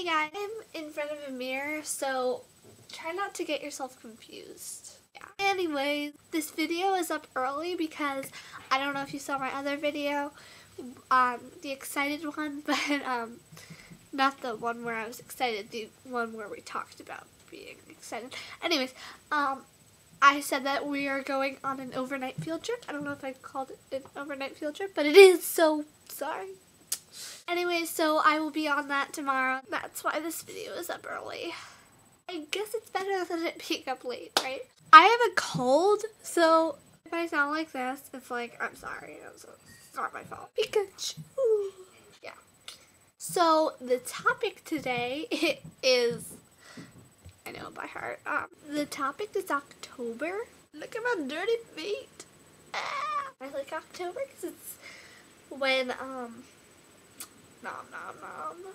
Hey guys, I'm in front of a mirror, so try not to get yourself confused. Yeah. Anyway, this video is up early because I don't know if you saw my other video, um, the excited one, but um, not the one where I was excited, the one where we talked about being excited. Anyways, um, I said that we are going on an overnight field trip. I don't know if I called it an overnight field trip, but it is, so sorry. Anyway, so I will be on that tomorrow. That's why this video is up early. I guess it's better than it being up late, right? I have a cold, so if I sound like this, it's like, I'm sorry. It's not my fault. Pikachu. Yeah. So the topic today is, I know by heart, um, the topic is October. Look at my dirty feet. Ah, I like October because it's when, um, nom nom nom.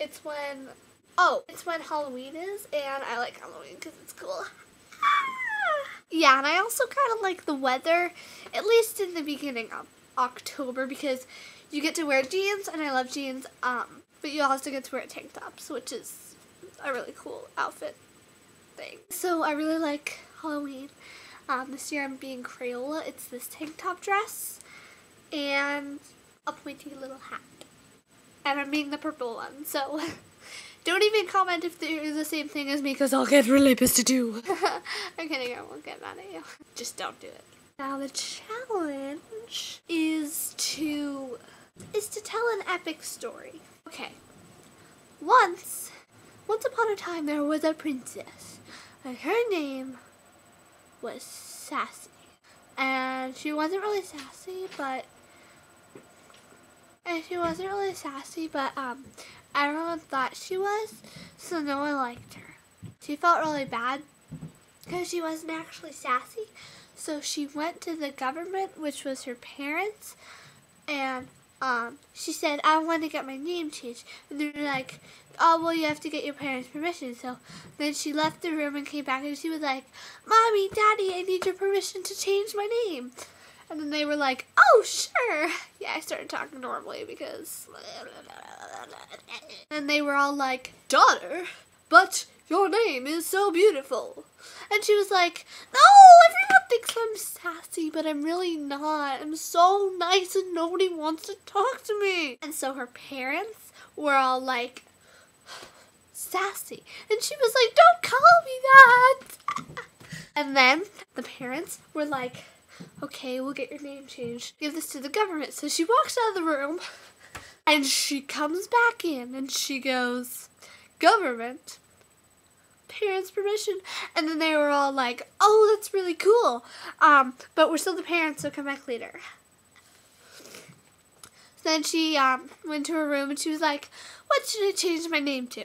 It's when, oh, it's when Halloween is, and I like Halloween because it's cool. yeah, and I also kind of like the weather, at least in the beginning of October, because you get to wear jeans, and I love jeans, um, but you also get to wear tank tops, which is a really cool outfit thing. So I really like Halloween. Um, this year I'm being Crayola. It's this tank top dress and a pointy little hat. And I'm being the purple one, so don't even comment if they're the same thing as me because I'll get really pissed at you. I'm kidding, I won't get mad at you. Just don't do it. Now the challenge is to is to tell an epic story. Okay. Once, once upon a time there was a princess and her name was Sassy. And she wasn't really sassy, but and she wasn't really sassy, but um, everyone thought she was, so no one liked her. She felt really bad because she wasn't actually sassy, so she went to the government, which was her parents, and um, she said, I want to get my name changed. And they were like, oh, well, you have to get your parents' permission. So then she left the room and came back and she was like, Mommy, Daddy, I need your permission to change my name. And then they were like, oh, sure. Yeah, I started talking normally because. And they were all like, daughter, but your name is so beautiful. And she was like, no, everyone thinks I'm sassy, but I'm really not. I'm so nice and nobody wants to talk to me. And so her parents were all like, sassy. And she was like, don't call me that. and then the parents were like, okay, we'll get your name changed. Give this to the government. So she walks out of the room and she comes back in and she goes, government, parents' permission. And then they were all like, oh, that's really cool. Um, but we're still the parents, so come back later. Then she um, went to her room and she was like, what should I change my name to?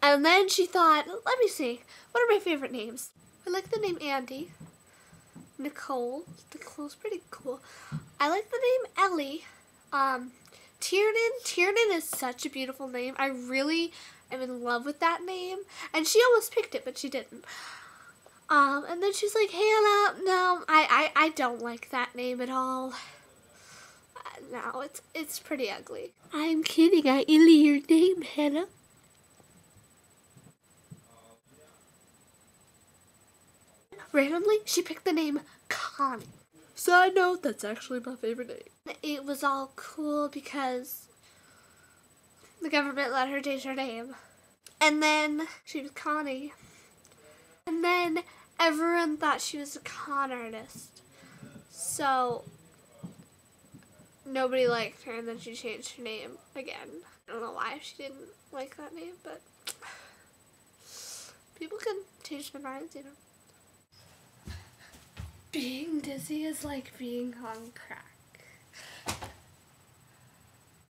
And then she thought, let me see, what are my favorite names? I like the name Andy. Nicole. Nicole's pretty cool. I like the name Ellie. Um, Tiernan. Tiernan is such a beautiful name. I really am in love with that name. And she almost picked it, but she didn't. Um, and then she's like, Hannah, no, I, I, I don't like that name at all. Uh, no, it's, it's pretty ugly. I'm kidding. I illy your name, Hannah. Randomly, she picked the name Connie. Side note, that's actually my favorite name. It was all cool because the government let her change her name. And then she was Connie. And then everyone thought she was a con artist. So nobody liked her and then she changed her name again. I don't know why she didn't like that name, but people can change their minds, you know. Being dizzy is like being on crack.